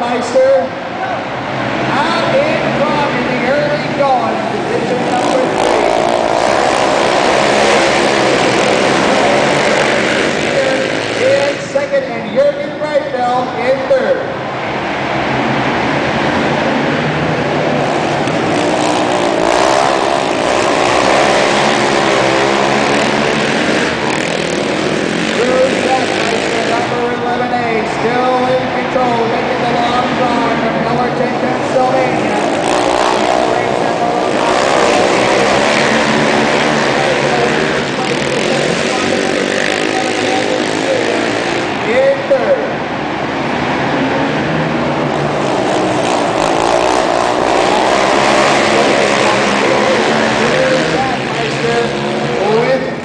Meister out in front in the early going, position number three. Peter in second and Jurgen Reifeld in third.